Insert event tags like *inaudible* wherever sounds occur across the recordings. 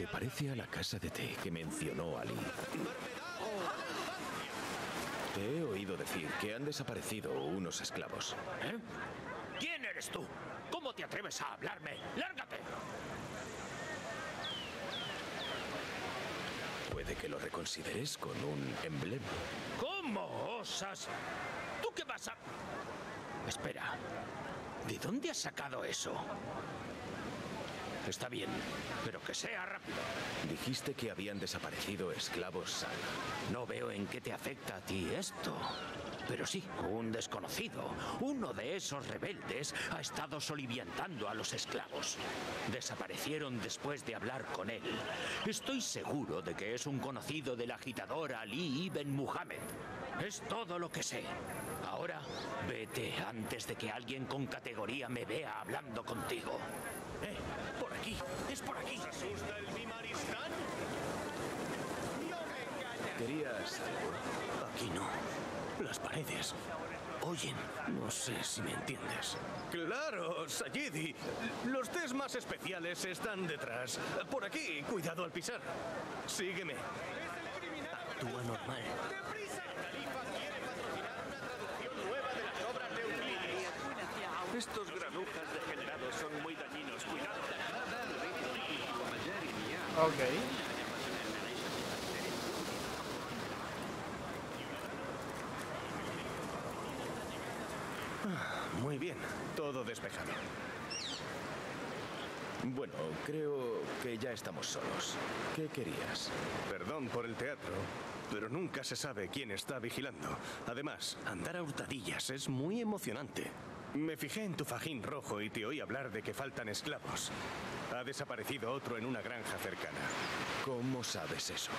Se parece a la casa de té que mencionó Ali. Te he oído decir que han desaparecido unos esclavos. ¿Eh? ¿Quién eres tú? ¿Cómo te atreves a hablarme? ¡Lárgate! Puede que lo reconsideres con un emblema. ¿Cómo osas? ¿Tú qué vas a...? Espera. ¿De dónde has sacado eso? Está bien, pero que sea rápido. Dijiste que habían desaparecido esclavos. No veo en qué te afecta a ti esto. Pero sí, un desconocido, uno de esos rebeldes, ha estado soliviantando a los esclavos. Desaparecieron después de hablar con él. Estoy seguro de que es un conocido del agitador Ali ibn Muhammad. Es todo lo que sé. Ahora, vete antes de que alguien con categoría me vea hablando contigo. Eh, por aquí, es por aquí. asusta el Bimaristán? ¿Querías algo? Aquí no. Las paredes. Oyen. No sé si me entiendes. Claro, Sayidi. Los test más especiales están detrás. Por aquí, cuidado al pisar. Sígueme. Actúa normal. Califa quiere patrocinar una traducción nueva de las obras de Euclides. Estos granujas degenerados son muy dañinos. Cuidado. Ok. Muy bien, todo despejado. Bueno, creo que ya estamos solos. ¿Qué querías? Perdón por el teatro, pero nunca se sabe quién está vigilando. Además, andar a hurtadillas es muy emocionante. Me fijé en tu fajín rojo y te oí hablar de que faltan esclavos. Ha desaparecido otro en una granja cercana. ¿Cómo sabes eso?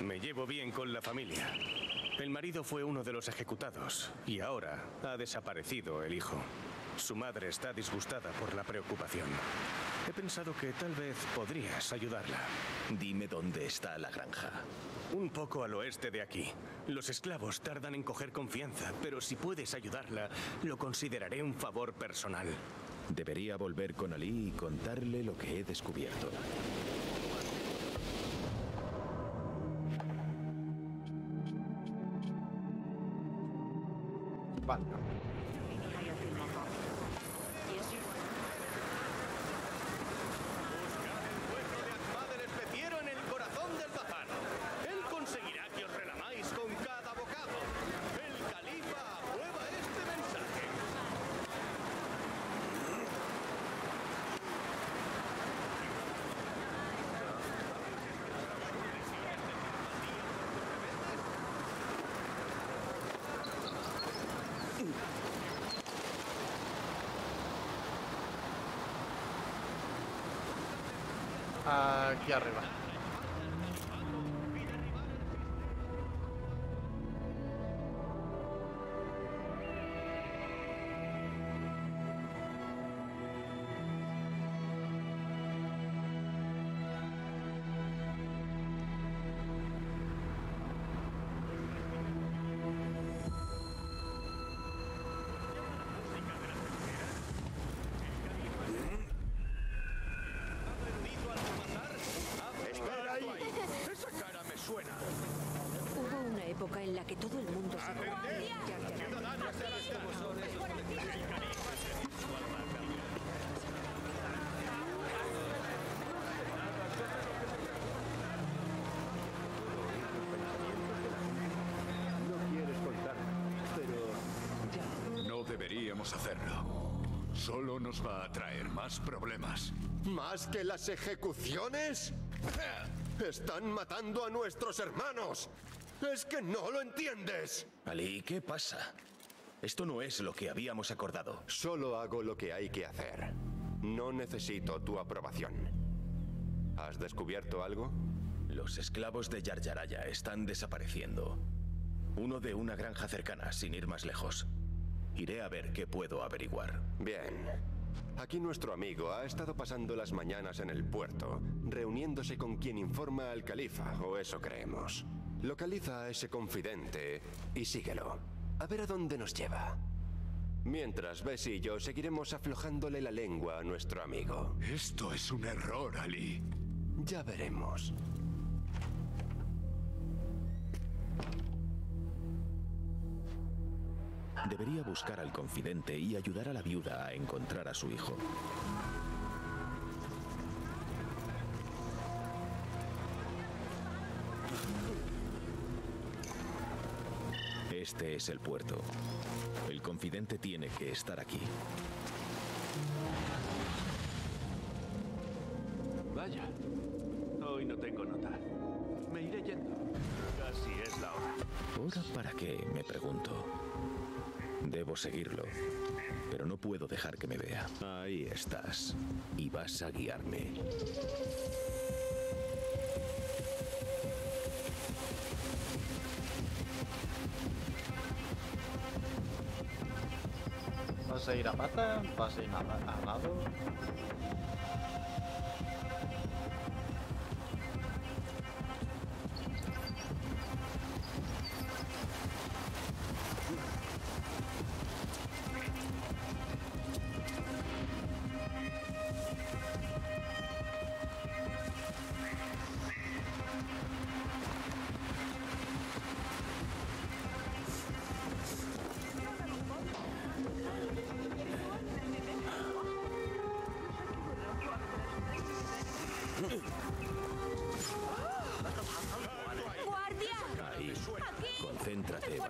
Me llevo bien con la familia. El marido fue uno de los ejecutados y ahora ha desaparecido el hijo. Su madre está disgustada por la preocupación. He pensado que tal vez podrías ayudarla. Dime dónde está la granja. Un poco al oeste de aquí. Los esclavos tardan en coger confianza, pero si puedes ayudarla, lo consideraré un favor personal. Debería volver con Ali y contarle lo que he descubierto. Vale. Pueblo de Ahmad el especiero en el corazón del bazar. Él conseguirá que os relamáis con cada bocado. El califa aprueba este mensaje. Aquí arriba. Hacerlo. Solo nos va a traer más problemas. ¿Más que las ejecuciones? *laughs* ¡Están matando a nuestros hermanos! ¡Es que no lo entiendes! Ali, ¿qué pasa? Esto no es lo que habíamos acordado. Solo hago lo que hay que hacer. No necesito tu aprobación. ¿Has descubierto algo? Los esclavos de Yarjaraya están desapareciendo. Uno de una granja cercana, sin ir más lejos. Iré a ver qué puedo averiguar. Bien. Aquí nuestro amigo ha estado pasando las mañanas en el puerto, reuniéndose con quien informa al califa, o eso creemos. Localiza a ese confidente y síguelo. A ver a dónde nos lleva. Mientras, Bessie y yo seguiremos aflojándole la lengua a nuestro amigo. Esto es un error, Ali. Ya veremos. Debería buscar al confidente y ayudar a la viuda a encontrar a su hijo. Este es el puerto. El confidente tiene que estar aquí. Vaya, hoy no tengo nota. Me iré yendo. Casi es la hora. ¿Hora para qué? Me pregunto. Debo seguirlo, pero no puedo dejar que me vea. Ahí estás. Y vas a guiarme. ¿Vas a ir a pata? ¿Vas a ir a, a?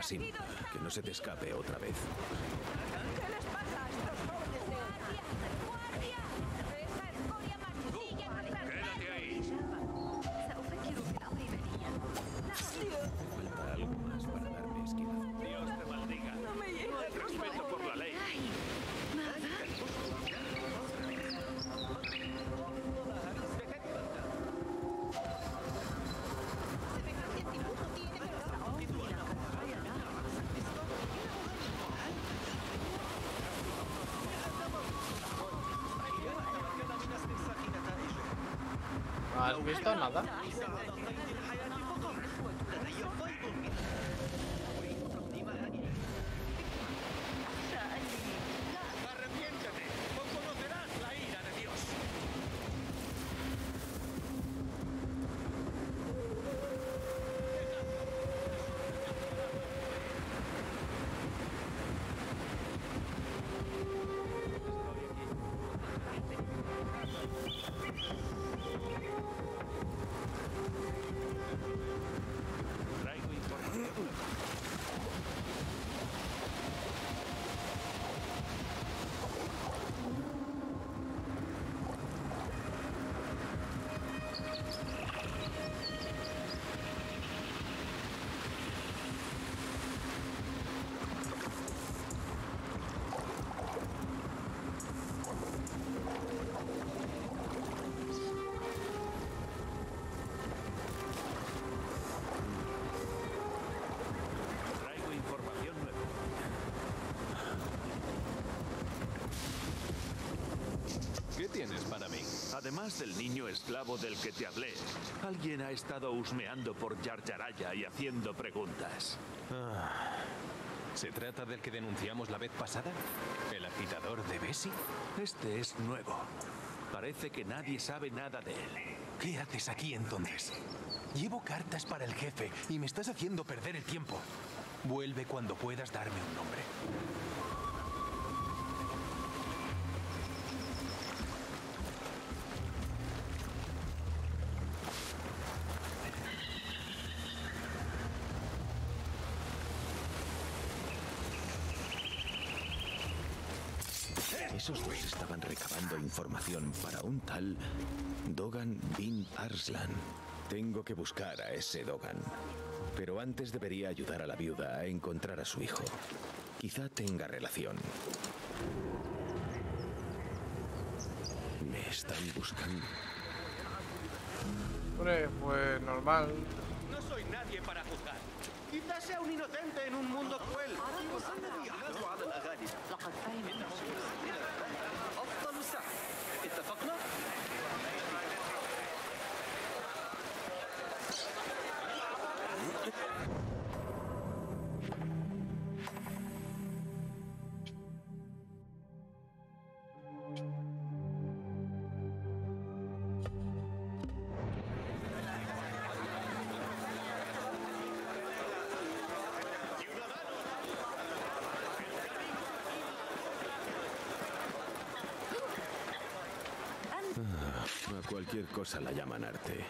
Basim. Que no se te escape otra vez. Has visto nada? Además del niño esclavo del que te hablé, alguien ha estado husmeando por Yarjaraya y haciendo preguntas. ¿Se trata del que denunciamos la vez pasada? ¿El agitador de Bessie? Este es nuevo. Parece que nadie sabe nada de él. ¿Qué haces aquí entonces? Llevo cartas para el jefe y me estás haciendo perder el tiempo. Vuelve cuando puedas darme un nombre. Esos dos estaban recabando información para un tal Dogan bin Arslan. Tengo que buscar a ese Dogan. Pero antes debería ayudar a la viuda a encontrar a su hijo. Quizá tenga relación. Me están buscando. Hombre, pues normal. Nadie para juzgar. Quizás sea un inocente en un mundo cruel. Ah, a cualquier cosa la llaman arte.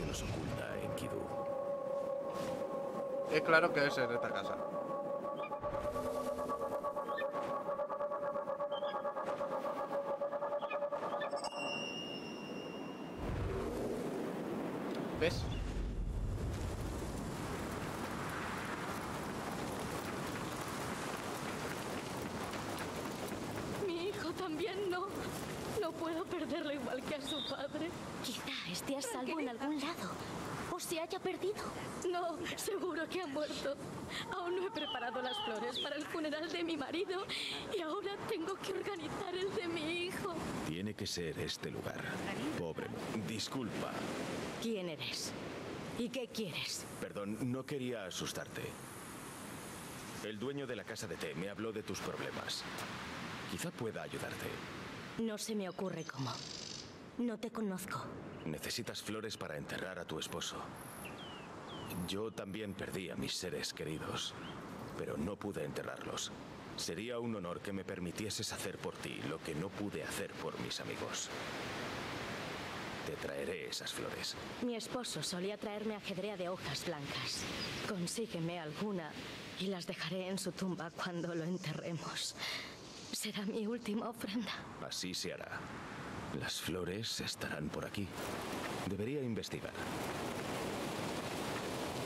Se nos oculta en Kidú. Es claro que es en esta casa. ¿Ves? Mi hijo también no. No puedo perderlo igual que a su padre. Quizá esté a salvo en algún lado. O se haya perdido. No, seguro que ha muerto. Aún no he preparado las flores para el funeral de mi marido y ahora tengo que organizar el de mi hijo. Tiene que ser este lugar. Pobre. Disculpa. ¿Quién eres? ¿Y qué quieres? Perdón, no quería asustarte. El dueño de la casa de té me habló de tus problemas. Quizá pueda ayudarte. No se me ocurre cómo. No te conozco. Necesitas flores para enterrar a tu esposo. Yo también perdí a mis seres queridos, pero no pude enterrarlos. Sería un honor que me permitieses hacer por ti lo que no pude hacer por mis amigos. Te traeré esas flores. Mi esposo solía traerme ajedrea de hojas blancas. Consígueme alguna y las dejaré en su tumba cuando lo enterremos. Será mi última ofrenda. Así se hará. Las flores estarán por aquí. Debería investigar.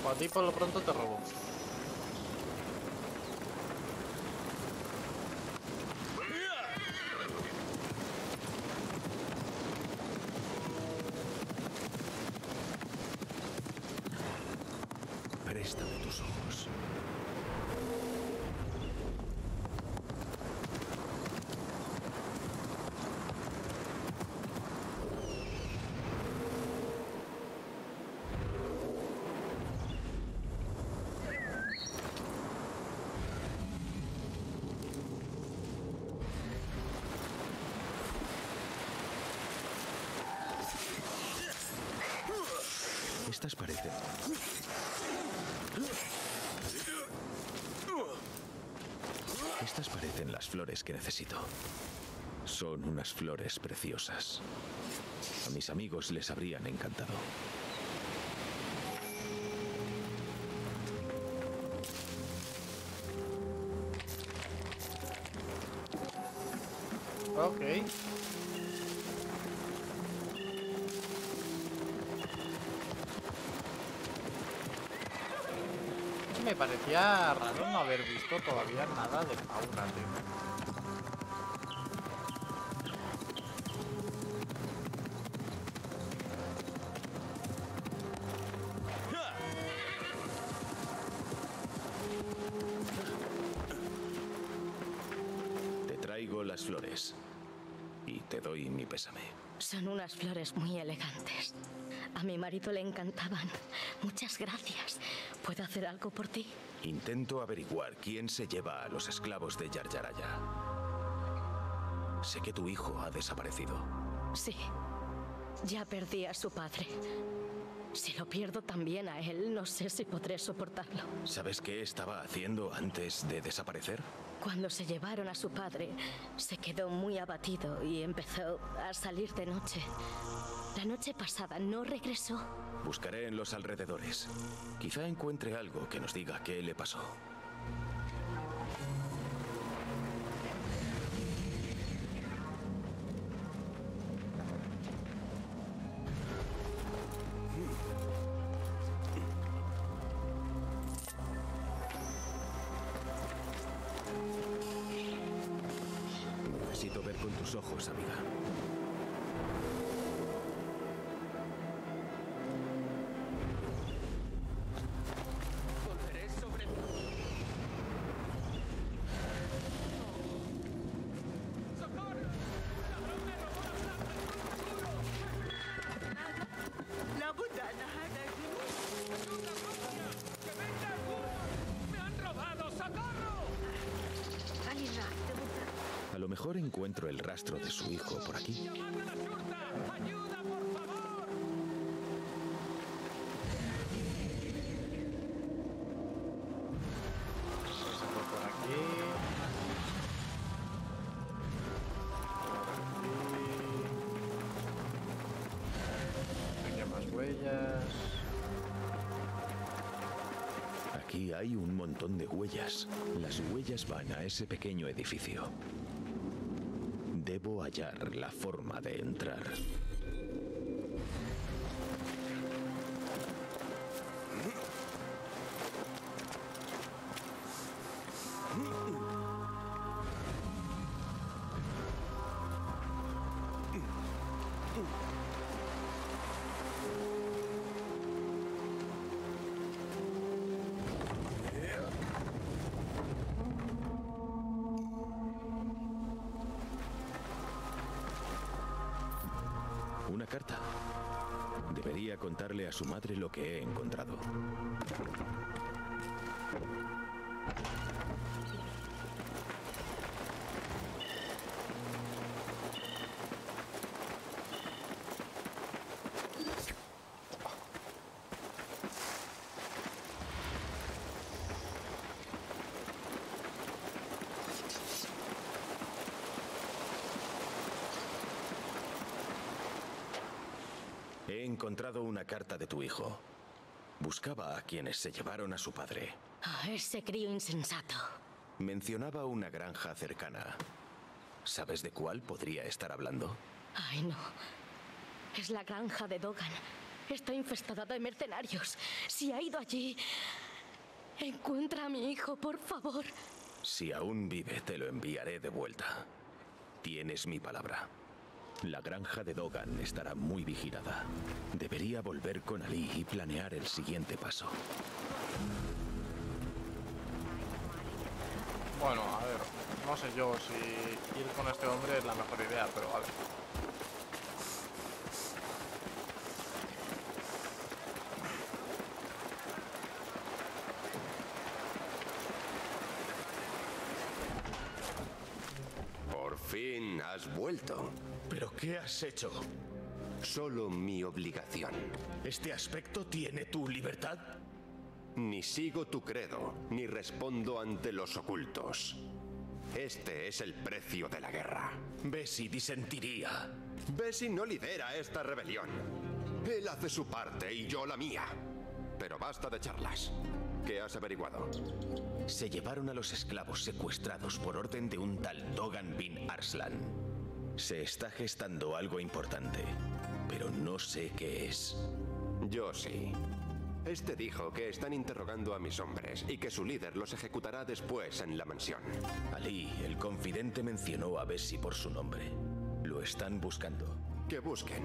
O a ti por lo pronto te robo. Préstame tus ojos. Estas parecen. Estas parecen las flores que necesito. Son unas flores preciosas. A mis amigos les habrían encantado. Ok. Parecía raro no haber visto todavía nada de fauna, tío. Te traigo las flores. Y te doy mi pésame. Son unas flores muy elegantes. A mi marido le encantaban. Muchas gracias. ¿Puedo hacer algo por ti? Intento averiguar quién se lleva a los esclavos de Yarjaraya. Sé que tu hijo ha desaparecido. Sí. Ya perdí a su padre. Si lo pierdo también a él, no sé si podré soportarlo. ¿Sabes qué estaba haciendo antes de desaparecer? Cuando se llevaron a su padre, se quedó muy abatido y empezó a salir de noche. La noche pasada no regresó. Buscaré en los alrededores. Quizá encuentre algo que nos diga qué le pasó. Mejor encuentro el rastro de su hijo por aquí. Fue por aquí. Por aquí. Aquí hay más huellas. Aquí hay un montón de huellas. Las huellas van a ese pequeño edificio. Debo hallar la forma de entrar. Una carta. Debería contarle a su madre lo que he encontrado. He encontrado una carta de tu hijo. Buscaba a quienes se llevaron a su padre. Ah, ese crío insensato. Mencionaba una granja cercana. ¿Sabes de cuál podría estar hablando? Ay, no. Es la granja de Dogan. Está infestada de mercenarios. Si ha ido allí... Encuentra a mi hijo, por favor. Si aún vive, te lo enviaré de vuelta. Tienes mi palabra. La granja de Dogan estará muy vigilada. Debería volver con Ali y planear el siguiente paso. Bueno, a ver, no sé yo si ir con este hombre es la mejor idea, pero vale. Por fin has vuelto. ¿Pero qué has hecho? Solo mi obligación. ¿Este aspecto tiene tu libertad? Ni sigo tu credo, ni respondo ante los ocultos. Este es el precio de la guerra. Bessie disentiría. Bessie no lidera esta rebelión. Él hace su parte y yo la mía. Pero basta de charlas. ¿Qué has averiguado? Se llevaron a los esclavos secuestrados por orden de un tal Dogan bin Arslan. Se está gestando algo importante, pero no sé qué es. Yo sí. Este dijo que están interrogando a mis hombres y que su líder los ejecutará después en la mansión. Ali, el confidente, mencionó a Bessie por su nombre. Lo están buscando. Que busquen.